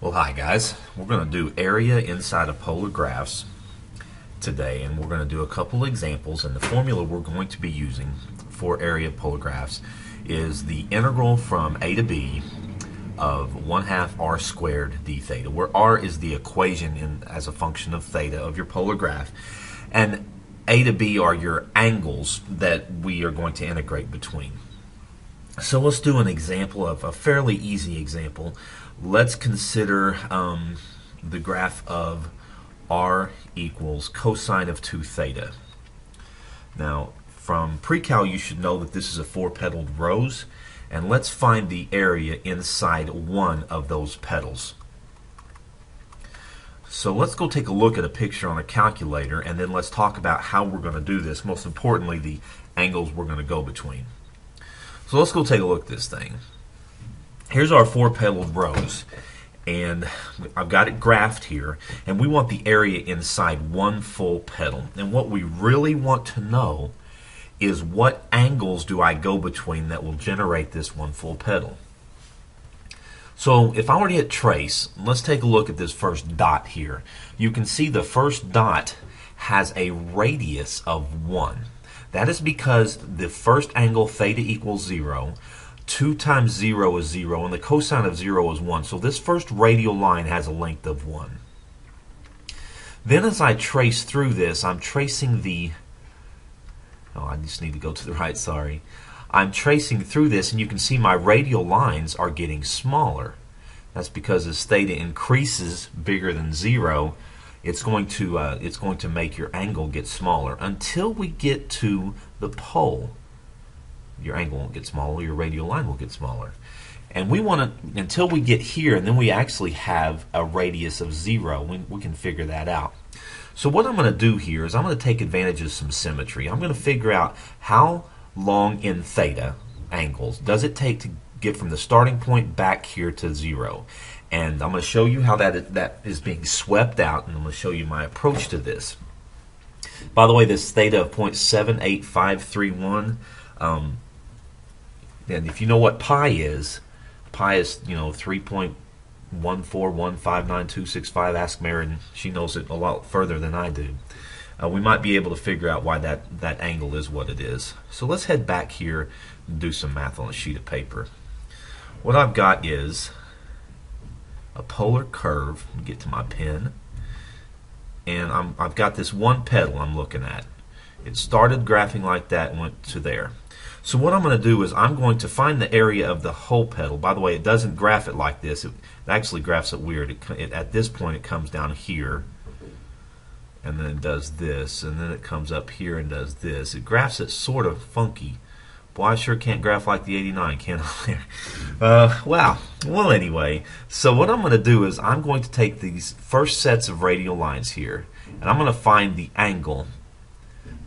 Well, hi guys. We're going to do area inside of polar graphs today, and we're going to do a couple examples. And the formula we're going to be using for area of polar graphs is the integral from a to b of 1 half r squared d theta, where r is the equation in, as a function of theta of your polar graph, and a to b are your angles that we are going to integrate between. So let's do an example of a fairly easy example. Let's consider um, the graph of r equals cosine of 2 theta. Now, from pre-cal, you should know that this is a four-petaled rose, and let's find the area inside one of those petals. So let's go take a look at a picture on a calculator, and then let's talk about how we're going to do this. Most importantly, the angles we're going to go between. So let's go take a look at this thing. Here's our four-petaled rose, and I've got it graphed here, and we want the area inside one full petal. And what we really want to know is what angles do I go between that will generate this one full petal. So if I were to hit trace, let's take a look at this first dot here. You can see the first dot has a radius of 1. That is because the first angle theta equals 0. 2 times 0 is 0, and the cosine of 0 is 1. So this first radial line has a length of 1. Then as I trace through this, I'm tracing the... Oh, I just need to go to the right, sorry. I'm tracing through this, and you can see my radial lines are getting smaller. That's because as theta increases bigger than 0, it's going to uh, it's going to make your angle get smaller until we get to the pole. Your angle won't get smaller, your radial line will get smaller. And we want to, until we get here, and then we actually have a radius of zero, we, we can figure that out. So what I'm going to do here is I'm going to take advantage of some symmetry. I'm going to figure out how long in theta angles does it take to get from the starting point back here to zero. And I'm going to show you how that is, that is being swept out, and I'm going to show you my approach to this. By the way, this theta of 0.78531, um, and if you know what pi is, pi is, you know, 3.14159.265. Ask Mary, she knows it a lot further than I do. Uh, we might be able to figure out why that, that angle is what it is. So let's head back here and do some math on a sheet of paper. What I've got is a polar curve. Get to my pen. And I'm, I've got this one petal I'm looking at. It started graphing like that and went to there. So what I'm going to do is I'm going to find the area of the whole petal. By the way, it doesn't graph it like this. It, actually graphs it weird. It, it, at this point, it comes down here, and then it does this, and then it comes up here and does this. It graphs it sort of funky. Boy, I sure can't graph like the 89, can I? uh, wow. Well, anyway, so what I'm going to do is I'm going to take these first sets of radial lines here, and I'm going to find the angle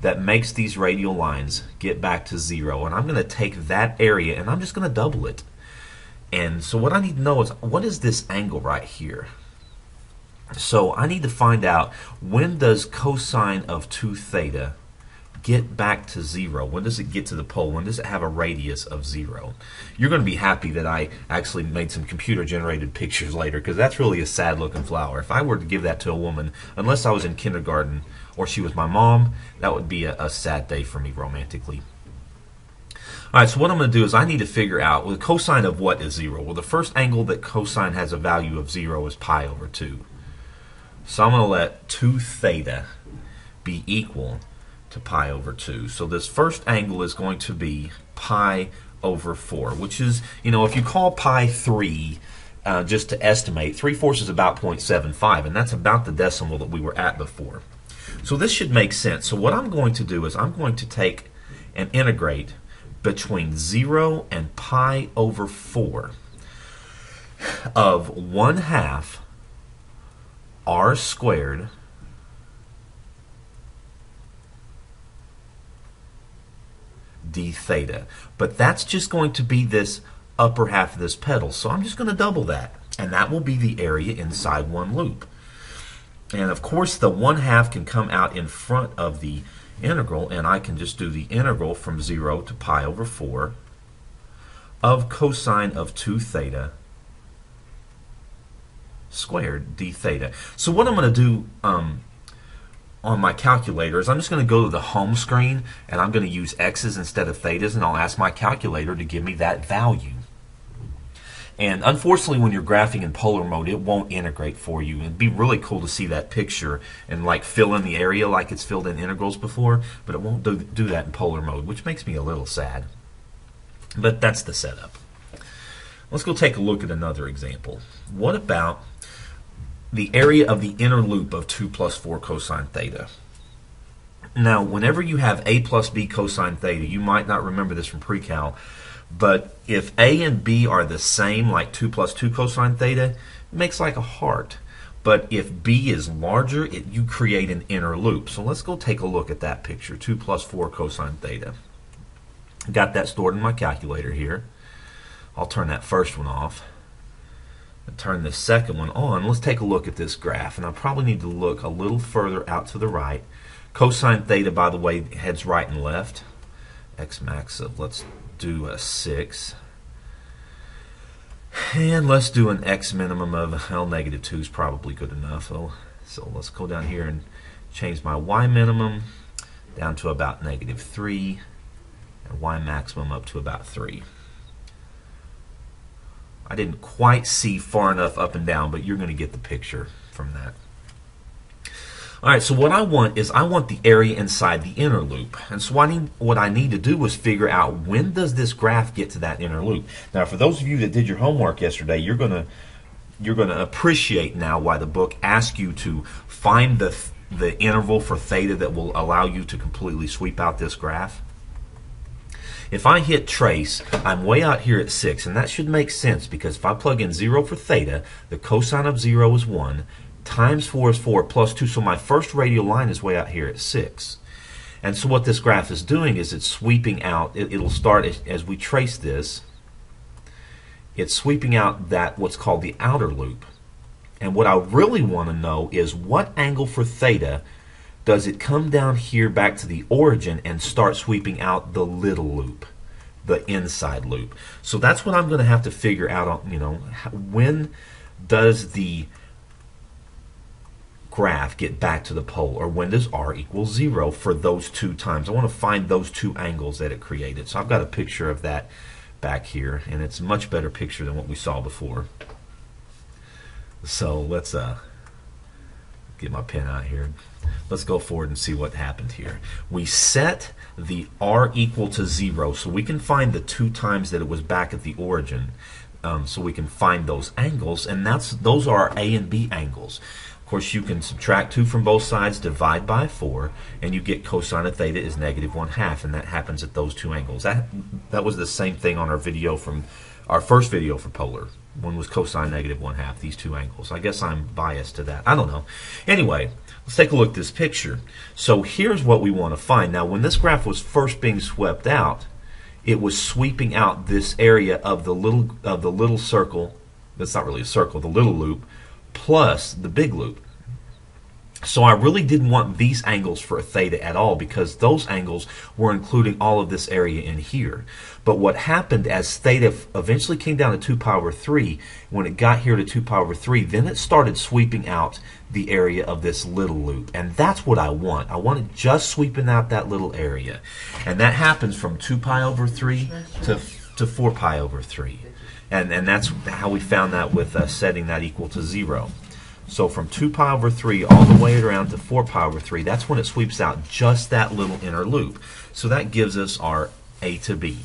that makes these radial lines get back to zero. And I'm going to take that area and I'm just going to double it. And so what I need to know is what is this angle right here? So I need to find out when does cosine of 2 theta get back to zero? When does it get to the pole? When does it have a radius of zero? You're going to be happy that I actually made some computer generated pictures later because that's really a sad looking flower. If I were to give that to a woman, unless I was in kindergarten or she was my mom, that would be a, a sad day for me romantically. All right, so what I'm going to do is I need to figure out, well, the cosine of what is 0? Well, the first angle that cosine has a value of 0 is pi over 2. So I'm going to let 2 theta be equal to pi over 2. So this first angle is going to be pi over 4, which is, you know, if you call pi 3, uh, just to estimate, 3 fourths is about 0.75, and that's about the decimal that we were at before. So this should make sense. So what I'm going to do is I'm going to take and integrate between 0 and pi over 4 of 1 half r squared d theta. But that's just going to be this upper half of this petal. So I'm just going to double that. And that will be the area inside one loop. And of course, the 1 half can come out in front of the integral, and I can just do the integral from 0 to pi over 4 of cosine of 2 theta squared d theta. So what I'm going to do um, on my calculator is I'm just going to go to the home screen and I'm going to use x's instead of thetas and I'll ask my calculator to give me that value. And unfortunately, when you're graphing in polar mode, it won't integrate for you. It'd be really cool to see that picture and like fill in the area like it's filled in integrals before, but it won't do, do that in polar mode, which makes me a little sad. But that's the setup. Let's go take a look at another example. What about the area of the inner loop of 2 plus 4 cosine theta? Now, whenever you have a plus b cosine theta, you might not remember this from pre-cal, but if A and B are the same, like 2 plus 2 cosine theta, it makes like a heart. But if B is larger, it, you create an inner loop. So let's go take a look at that picture, 2 plus 4 cosine theta. Got that stored in my calculator here. I'll turn that first one off. Turn the second one on. Let's take a look at this graph. And I probably need to look a little further out to the right. Cosine theta, by the way, heads right and left. X max of, let's do a 6. And let's do an x minimum of, well, negative 2 is probably good enough. So, so let's go down here and change my y minimum down to about negative 3 and y maximum up to about 3. I didn't quite see far enough up and down, but you're going to get the picture from that. All right, so what I want is I want the area inside the inner loop. And so I need, what I need to do is figure out when does this graph get to that inner loop. Now, for those of you that did your homework yesterday, you're going to you're going to appreciate now why the book asks you to find the the interval for theta that will allow you to completely sweep out this graph. If I hit trace, I'm way out here at 6, and that should make sense because if I plug in 0 for theta, the cosine of 0 is 1, times 4 is 4 plus 2. So my first radial line is way out here at 6. And so what this graph is doing is it's sweeping out. It, will start as, as we trace this. It's sweeping out that what's called the outer loop. And what I really want to know is what angle for theta does it come down here back to the origin and start sweeping out the little loop, the inside loop. So that's what I'm going to have to figure out on, you know, when does the graph get back to the pole or when does r equal 0 for those two times. I want to find those two angles that it created. So I've got a picture of that back here and it's a much better picture than what we saw before. So let's uh, get my pen out here. Let's go forward and see what happened here. We set the r equal to 0 so we can find the two times that it was back at the origin. Um, so we can find those angles and that's those are our A and B angles course, you can subtract 2 from both sides, divide by 4, and you get cosine of theta is negative 1 half, and that happens at those two angles. That, that was the same thing on our video from our first video for polar. One was cosine negative 1 half, these two angles. I guess I'm biased to that. I don't know. Anyway, let's take a look at this picture. So here's what we want to find. Now, when this graph was first being swept out, it was sweeping out this area of the little of the little circle. That's not really a circle, the little loop plus the big loop. So I really didn't want these angles for a theta at all because those angles were including all of this area in here. But what happened as theta eventually came down to 2 pi over 3, when it got here to 2 pi over 3, then it started sweeping out the area of this little loop. And that's what I want. I want it just sweeping out that little area. And that happens from 2 pi over 3 to, to 4 pi over 3 and and that's how we found that with uh, setting that equal to zero. So from 2 pi over 3 all the way around to 4 pi over 3, that's when it sweeps out just that little inner loop. So that gives us our a to b.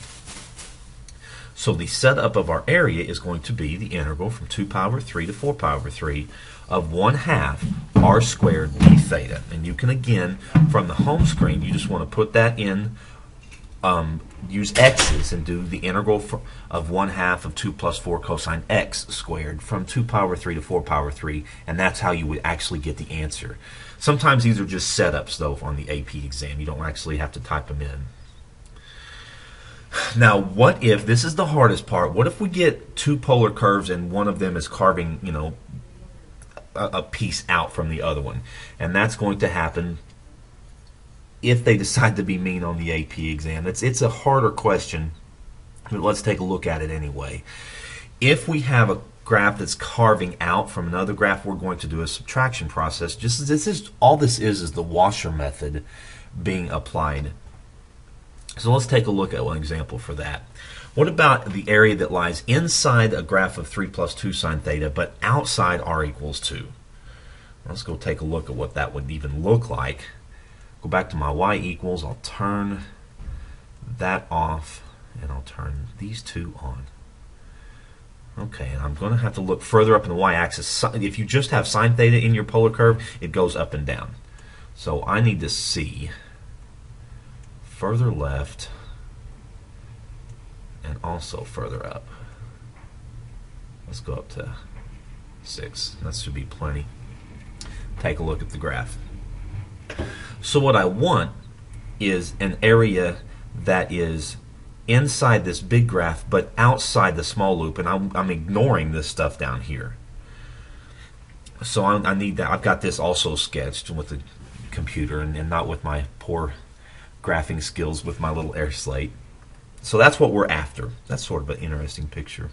So the setup of our area is going to be the integral from 2 pi over 3 to 4 pi over 3 of 1 half r squared d theta. And you can again, from the home screen, you just want to put that in um, use x's and do the integral of 1 half of 2 plus 4 cosine x squared from 2 pi over 3 to 4 pi over 3, and that's how you would actually get the answer. Sometimes these are just setups, though, on the AP exam. You don't actually have to type them in. Now, what if, this is the hardest part, what if we get two polar curves and one of them is carving, you know, a, a piece out from the other one? And that's going to happen if they decide to be mean on the AP exam. It's, it's a harder question, but let's take a look at it anyway. If we have a graph that's carving out from another graph, we're going to do a subtraction process. Just this is all this is is the washer method being applied. So let's take a look at one example for that. What about the area that lies inside a graph of 3 plus 2 sine theta, but outside r equals 2? Let's go take a look at what that would even look like. Go back to my y equals. I'll turn that off, and I'll turn these two on. Okay, and I'm going to have to look further up in the y-axis. If you just have sine theta in your polar curve, it goes up and down. So I need to see further left and also further up. Let's go up to 6. That should be plenty. Take a look at the graph. So what I want is an area that is inside this big graph but outside the small loop and I'm, I'm ignoring this stuff down here. So I, I, need that. I've got this also sketched with the computer and, and not with my poor graphing skills with my little air slate. So that's what we're after. That's sort of an interesting picture.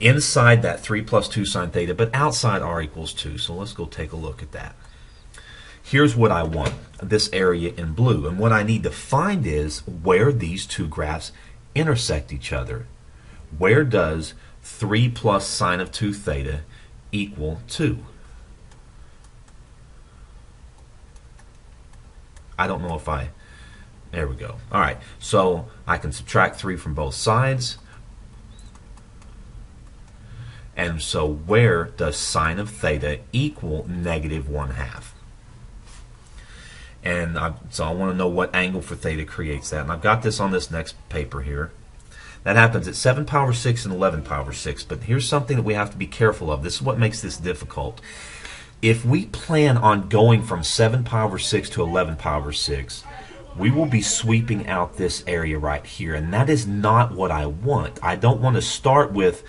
Inside that 3 plus 2 sine theta, but outside r equals 2. So let's go take a look at that. Here's what I want, this area in blue. And what I need to find is where these two graphs intersect each other. Where does 3 plus sine of 2 theta equal 2? I don't know if I there we go. All right, so I can subtract 3 from both sides. And so where does sine of theta equal negative 1 half? And I, so I want to know what angle for theta creates that. And I've got this on this next paper here. That happens at 7 pi over 6 and 11 pi over 6. But here's something that we have to be careful of. This is what makes this difficult. If we plan on going from 7 pi over 6 to 11 pi over 6, we will be sweeping out this area right here. And that is not what I want. I don't want to start with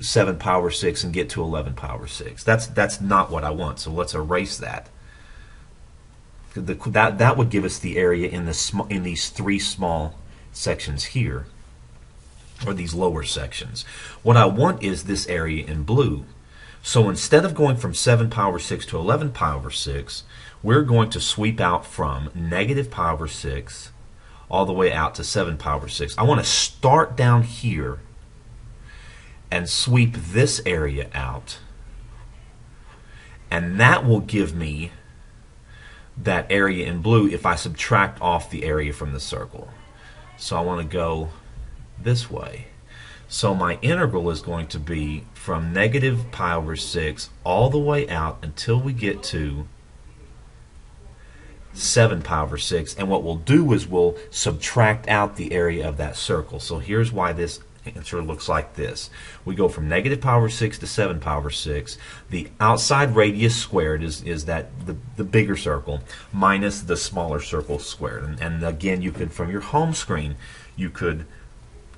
7 pi over 6 and get to 11 pi over 6. That's, that's not what I want. So let's erase that. The, that, that would give us the area in, the sm in these three small sections here, or these lower sections. What I want is this area in blue. So instead of going from 7 pi over 6 to 11 pi over 6, we're going to sweep out from negative pi over 6 all the way out to 7 pi over 6. I want to start down here and sweep this area out. And that will give me that area in blue if I subtract off the area from the circle. So I want to go this way. So my integral is going to be from negative pi over 6 all the way out until we get to 7 pi over 6. And what we'll do is we'll subtract out the area of that circle. So here's why this answer looks like this. We go from negative power over 6 to 7 power over 6. The outside radius squared is, is that the, the bigger circle minus the smaller circle squared. And, and again, you could, from your home screen, you could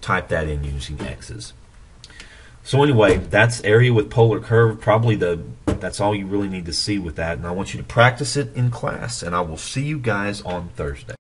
type that in using x's. So anyway, that's area with polar curve. Probably the that's all you really need to see with that. And I want you to practice it in class. And I will see you guys on Thursday.